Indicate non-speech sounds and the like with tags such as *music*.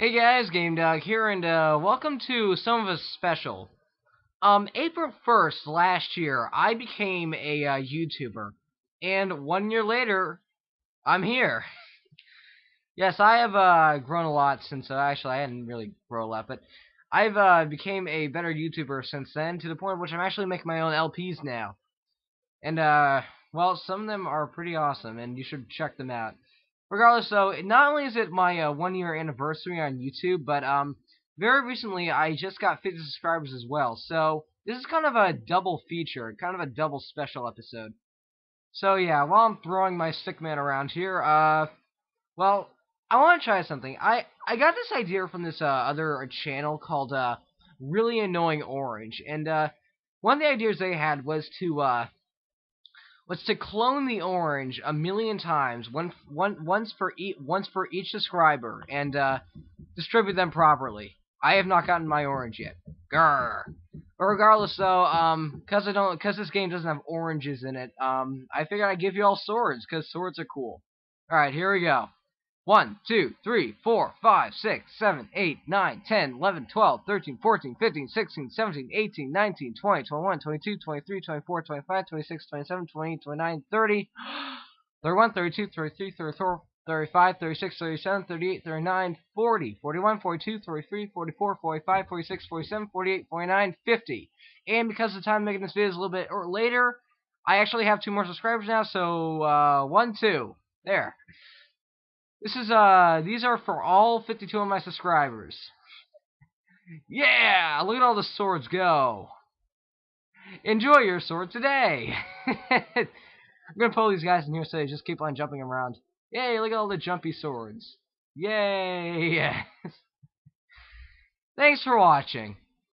Hey guys, Gamedawg here, and uh, welcome to some of us special. Um, April 1st last year, I became a uh, YouTuber, and one year later, I'm here. *laughs* yes, I have uh, grown a lot since, uh, actually, I hadn't really grown a lot, but I've uh, became a better YouTuber since then, to the point at which I'm actually making my own LPs now. And, uh, well, some of them are pretty awesome, and you should check them out regardless, though, not only is it my uh, one year anniversary on YouTube, but um, very recently I just got 50 subscribers as well. So this is kind of a double feature, kind of a double special episode. So yeah, while I'm throwing my stickman around here, uh, well, I want to try something. I I got this idea from this uh, other channel called uh, Really Annoying Orange, and uh, one of the ideas they had was to uh, was to clone the orange a million times, one, one, once for each, once for each subscriber, and uh, distribute them properly. I have not gotten my orange yet. Grr. But regardless, though, um, cause I don't, cause this game doesn't have oranges in it, um, I figured I'd give you all swords, cause swords are cool. All right, here we go. 1, 2, 3, 4, 5, 6, 7, 8, 9, 10, 11, 12, 13, 14, 15, 16, 17, 18, 19, 20, 21, 22, 23, 24, 25, 26, 27, 28, 29, 30, 31, 32, 33, 34, 35, 36, 37, 38, 39, 40, 41, 42, 43, 44, 45, 46, 47, 48, 49, 50. And because the time I'm making this video is a little bit later, I actually have two more subscribers now, so, uh, one, two. There. This is, uh, these are for all 52 of my subscribers. Yeah! Look at all the swords go. Enjoy your sword today! *laughs* I'm gonna pull these guys in here so they just keep on jumping around. Yay, look at all the jumpy swords. Yay! *laughs* Thanks for watching.